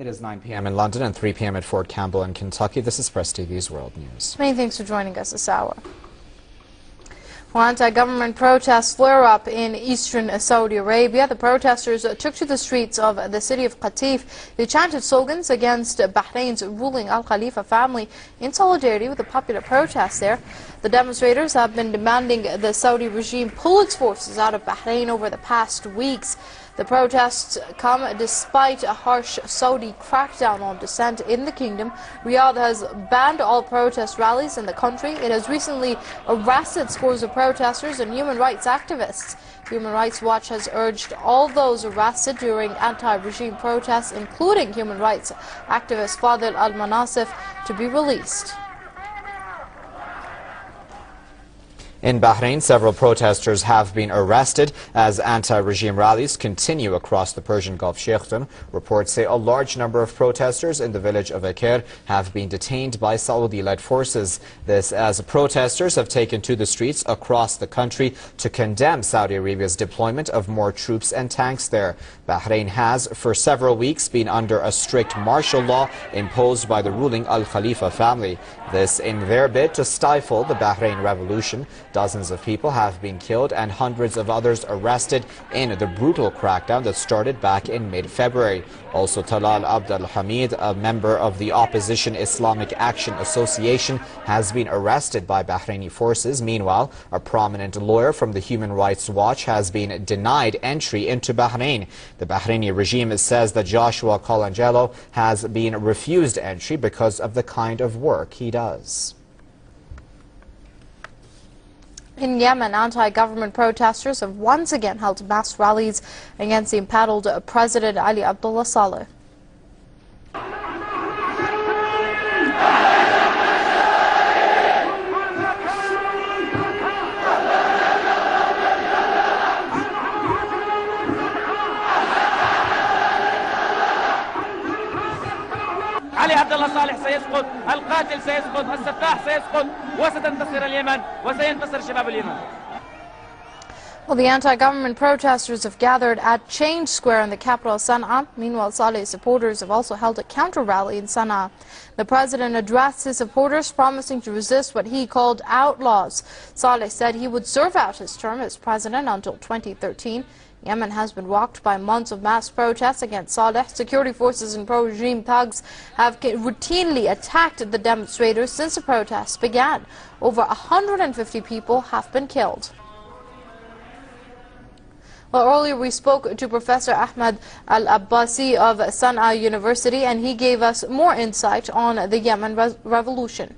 It is 9 p.m. in London and 3 p.m. at Fort Campbell in Kentucky. This is Press TV's World News. Many thanks for joining us this hour. Well, anti-government protests flare up in eastern Saudi Arabia. The protesters took to the streets of the city of Qatif. They chanted slogans against Bahrain's ruling Al Khalifa family in solidarity with the popular protests there. The demonstrators have been demanding the Saudi regime pull its forces out of Bahrain over the past weeks. The protests come despite a harsh Saudi crackdown on dissent in the kingdom. Riyadh has banned all protest rallies in the country. It has recently arrested scores of protesters and human rights activists. Human Rights Watch has urged all those arrested during anti-regime protests, including human rights activist Fadil al-Manasif, to be released. In Bahrain, several protesters have been arrested as anti-regime rallies continue across the Persian Gulf Sheikhdom. Reports say a large number of protesters in the village of Akir have been detained by Saudi-led forces. This as protesters have taken to the streets across the country to condemn Saudi Arabia's deployment of more troops and tanks there. Bahrain has, for several weeks, been under a strict martial law imposed by the ruling Al Khalifa family. This in their bid to stifle the Bahrain revolution. Dozens of people have been killed and hundreds of others arrested in the brutal crackdown that started back in mid-February. Also, Talal Abdel Hamid, a member of the opposition Islamic Action Association, has been arrested by Bahraini forces. Meanwhile, a prominent lawyer from the Human Rights Watch has been denied entry into Bahrain. The Bahraini regime says that Joshua Colangelo has been refused entry because of the kind of work he does. In Yemen, anti-government protesters have once again held mass rallies against the empaneled President Ali Abdullah Saleh. سيسقط القاتل سيسقط السفاح سيسقط وستنتصر اليمن وسينتصر شباب اليمن Well, the anti-government protesters have gathered at Change Square in the capital Sana'a. Meanwhile, Saleh's supporters have also held a counter-rally in Sana'a. The president addressed his supporters, promising to resist what he called outlaws. Saleh said he would serve out his term as president until 2013. Yemen has been rocked by months of mass protests against Saleh. Security forces and pro-regime thugs have routinely attacked the demonstrators since the protests began. Over 150 people have been killed. Well, earlier we spoke to Professor Ahmed Al-Abbasi of Sana'a University, and he gave us more insight on the Yemen re revolution.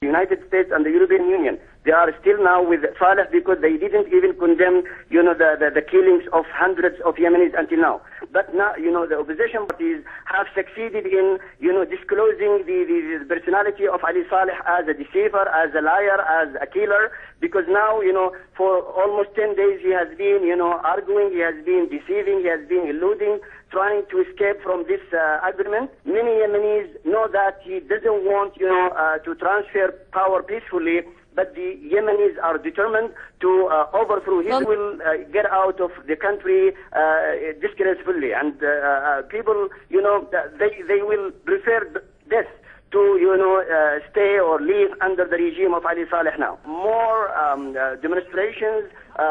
The United States and the European Union they are still now with Saleh because they didn't even condemn, you know, the, the, the, killings of hundreds of Yemenis until now. But now, you know, the opposition parties have succeeded in, you know, disclosing the, the, the personality of Ali Saleh as a deceiver, as a liar, as a killer, because now, you know, for almost 10 days he has been, you know, arguing, he has been deceiving, he has been eluding, trying to escape from this uh, agreement. Many Yemenis know that he doesn't want, you know, uh, to transfer power peacefully but the Yemenis are determined to uh, overthrow. He will uh, get out of the country uh, disgracefully, and uh, uh, people, you know, they they will prefer death to you know uh, stay or live under the regime of Ali Saleh now. More um, demonstrations,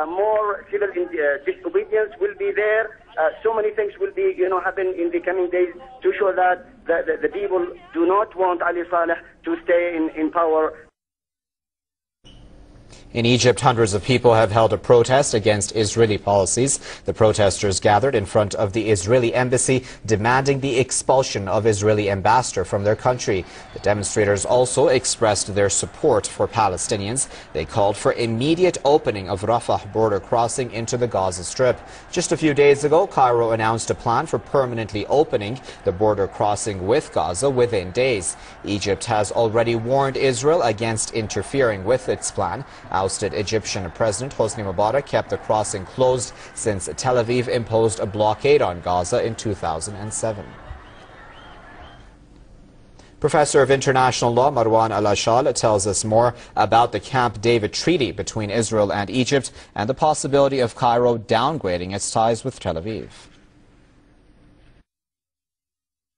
more civil disobedience will be there. so many things will be you know happen in the coming days to show that the, the, the people do not want Ali Saleh to stay in, in power. In Egypt, hundreds of people have held a protest against Israeli policies. The protesters gathered in front of the Israeli embassy demanding the expulsion of Israeli ambassador from their country. The demonstrators also expressed their support for Palestinians. They called for immediate opening of Rafah border crossing into the Gaza Strip. Just a few days ago, Cairo announced a plan for permanently opening the border crossing with Gaza within days. Egypt has already warned Israel against interfering with its plan ousted Egyptian President Hosni Mubarak kept the crossing closed since Tel Aviv imposed a blockade on Gaza in 2007. Professor of International Law Marwan Al-Ashal tells us more about the Camp David Treaty between Israel and Egypt and the possibility of Cairo downgrading its ties with Tel Aviv.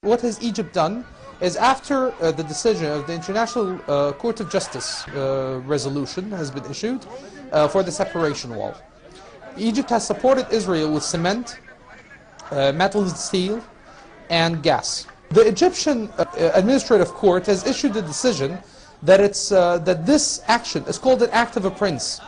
What has Egypt done is after uh, the decision of the International uh, Court of Justice uh, resolution has been issued uh, for the separation wall. Egypt has supported Israel with cement, uh, metal and steel, and gas. The Egyptian uh, Administrative Court has issued a decision that, it's, that this action is called an act of a prince.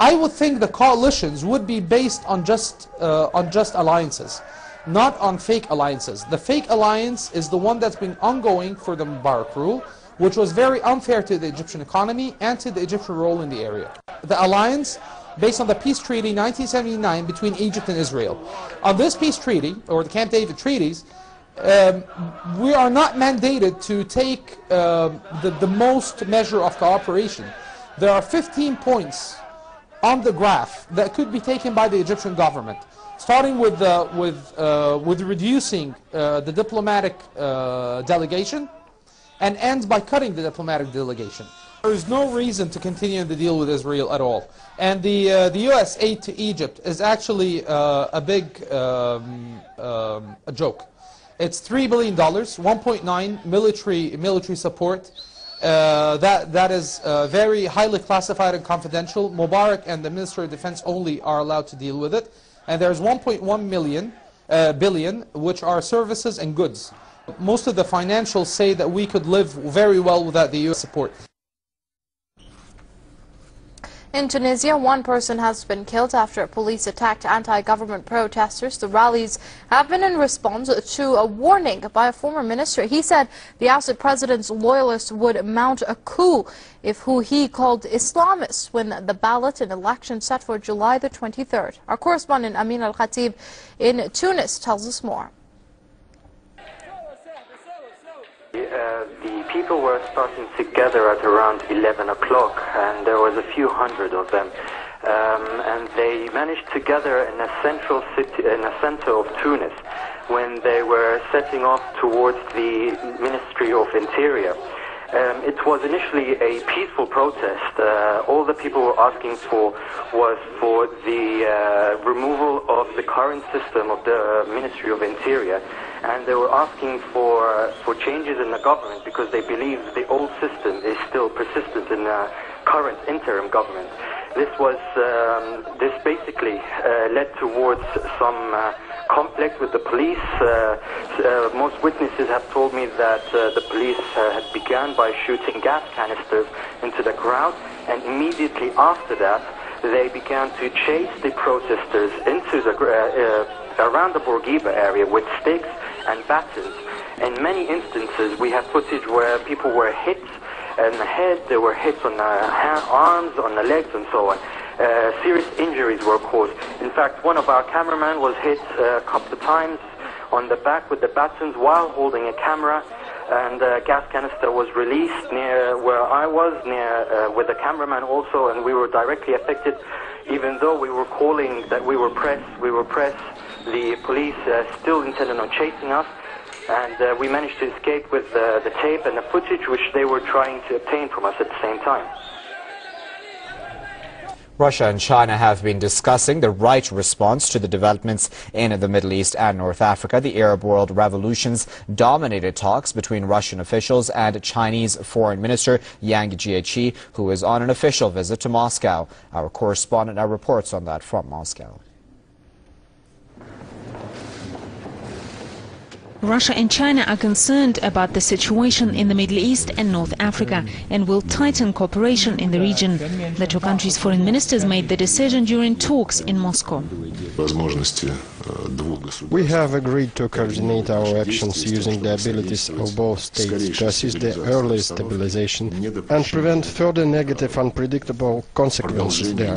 I would think the coalitions would be based on just, on just alliances not on fake alliances. The fake alliance is the one that's been ongoing for the Mubarak rule, which was very unfair to the Egyptian economy and to the Egyptian role in the area. The alliance based on the peace treaty 1979 between Egypt and Israel. On this peace treaty, or the Camp David treaties, um, we are not mandated to take um, the, the most measure of cooperation. There are 15 points on the graph that could be taken by the Egyptian government starting with, uh, with, uh, with reducing uh, the diplomatic uh, delegation and ends by cutting the diplomatic delegation. There is no reason to continue the deal with Israel at all. And the, uh, the U.S. aid to Egypt is actually a big um, um, a joke. It's $3 billion, 1.9 military, military support. That, that is very highly classified and confidential. Mubarak and the Ministry of Defense only are allowed to deal with it and there's 1.1 million uh, billion, which are services and goods. Most of the financials say that we could live very well without the U.S. support. In Tunisia, one person has been killed after police attacked anti-government protesters. The rallies have been in response to a warning by a former minister. He said the ousted president's loyalists would mount a coup if who he called Islamists when the ballot and election set for July the 23rd. Our correspondent Amin Al-Khatib in Tunis tells us more. Uh, the people were starting to gather at around 11 o'clock, and there was a few hundred of them. Um, and they managed to gather in a central city, in a center of Tunis, when they were setting off towards the Ministry of Interior. Um, it was initially a peaceful protest. Uh, all the people were asking for was for the uh, removal of the current system of the Ministry of Interior, and they were asking for for changes in the government because they believe the old system is still persistent in the current interim government. This was um, this basically uh, led towards some uh, conflict with the police. Uh, uh, most witnesses have told me that uh, the police had begun by shooting gas canisters into the crowd, and immediately after that, they began to chase the protesters into the around the Bourguiba area with sticks and batons. In many instances, we have footage where people were hit in the head, there were hits on the arms, on the legs, and so on. Uh, serious injuries were caused. In fact, one of our cameramen was hit uh, a couple of times on the back with the batons while holding a camera, and a gas canister was released near where I was, near uh, with the cameraman also, and we were directly affected. Even though we were calling that we were pressed, we were pressed. The police uh, still intended on chasing us and uh, we managed to escape with uh, the tape and the footage which they were trying to obtain from us at the same time. Russia and China have been discussing the right response to the developments in the Middle East and North Africa. The Arab world revolutions dominated talks between Russian officials and Chinese Foreign Minister Yang Jiechi, who is on an official visit to Moscow. Our correspondent now reports on that from Moscow. Russia and China are concerned about the situation in the Middle East and North Africa and will tighten cooperation in the region. The two countries' foreign ministers made the decision during talks in Moscow. We have agreed to coordinate our actions using the abilities of both states to assist the early stabilization and prevent further negative unpredictable consequences there.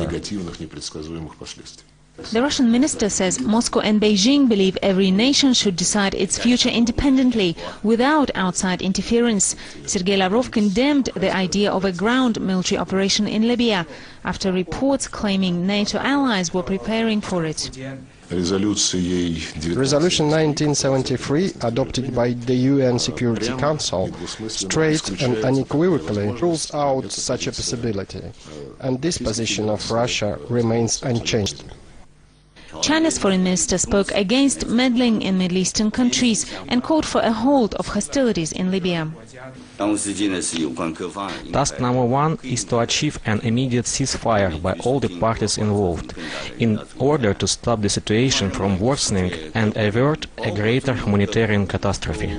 The Russian minister says Moscow and Beijing believe every nation should decide its future independently, without outside interference. Sergei Lavrov condemned the idea of a ground military operation in Libya, after reports claiming NATO allies were preparing for it. Resolution 1973, adopted by the UN Security Council, straight and unequivocally rules out such a possibility, and this position of Russia remains unchanged. China's foreign minister spoke against meddling in Middle Eastern countries and called for a halt of hostilities in Libya. Task number one is to achieve an immediate ceasefire by all the parties involved, in order to stop the situation from worsening and avert a greater humanitarian catastrophe.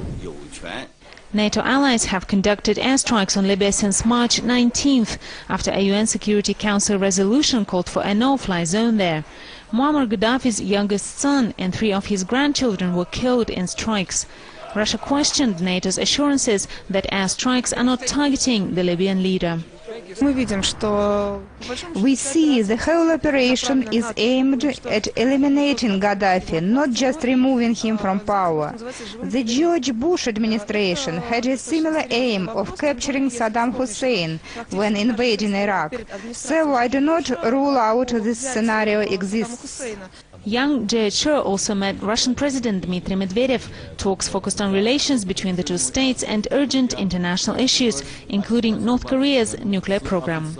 NATO allies have conducted airstrikes on Libya since March 19th, after a UN Security Council resolution called for a no-fly zone there. Muammar Gaddafi's youngest son and three of his grandchildren were killed in strikes. Russia questioned NATO's assurances that airstrikes are not targeting the Libyan leader. We see the whole operation is aimed at eliminating Gaddafi, not just removing him from power. The George Bush administration had a similar aim of capturing Saddam Hussein when invading Iraq. So I do not rule out this scenario exists. Yang Jiechi also met Russian President Dmitry Medvedev. Talks focused on relations between the two states and urgent international issues, including North Korea's nuclear program.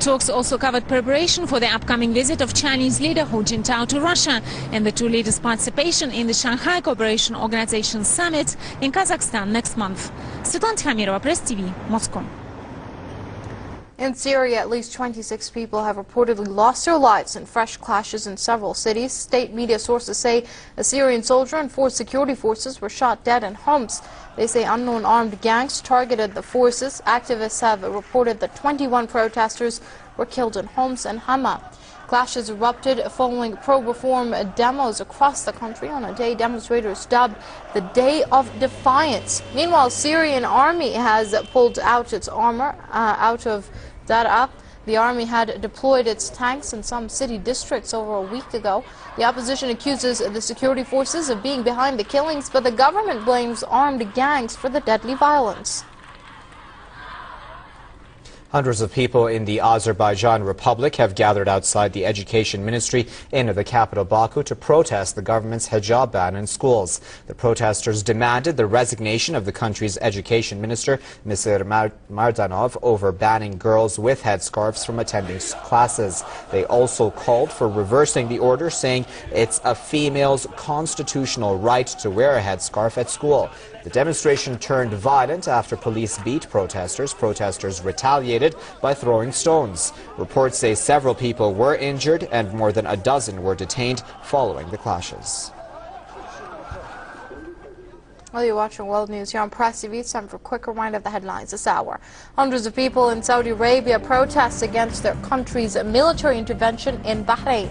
Talks also covered preparation for the upcoming visit of Chinese leader Hu Jintao to Russia and the two leaders' participation in the Shanghai Cooperation Organization Summit in Kazakhstan next month. Svetlana Tikhomirova, Press TV, Moscow. In Syria, at least 26 people have reportedly lost their lives in fresh clashes in several cities. State media sources say a Syrian soldier and four security forces were shot dead in Homs. They say unknown armed gangs targeted the forces. Activists have reported that 21 protesters were killed in Homs and Hama. Clashes erupted following pro-reform demos across the country on a day demonstrators dubbed the Day of Defiance. Meanwhile, Syrian army has pulled out its armor uh, out of Daraa. The army had deployed its tanks in some city districts over a week ago. The opposition accuses the security forces of being behind the killings, but the government blames armed gangs for the deadly violence. Hundreds of people in the Azerbaijan Republic have gathered outside the Education Ministry in the capital Baku to protest the government's hijab ban in schools. The protesters demanded the resignation of the country's education minister, Mr. Mardanov, over banning girls with headscarves from attending classes. They also called for reversing the order, saying it's a female's constitutional right to wear a headscarf at school. The demonstration turned violent after police beat protesters. Protesters retaliated by throwing stones. Reports say several people were injured and more than a dozen were detained following the clashes. Well, you're watching World News here on Press TV. It's time for a quick reminder of the headlines this hour. Hundreds of people in Saudi Arabia protest against their country's military intervention in Bahrain.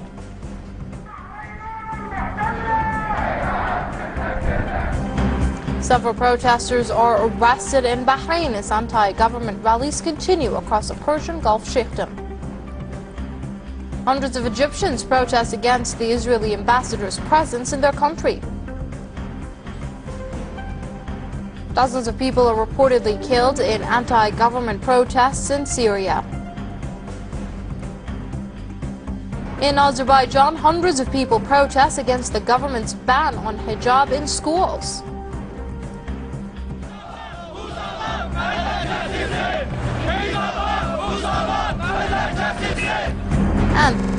Several protesters are arrested in Bahrain as anti-government rallies continue across the Persian Gulf Sheikhdom. Hundreds of Egyptians protest against the Israeli ambassador's presence in their country. Dozens of people are reportedly killed in anti-government protests in Syria. In Azerbaijan, hundreds of people protest against the government's ban on hijab in schools. And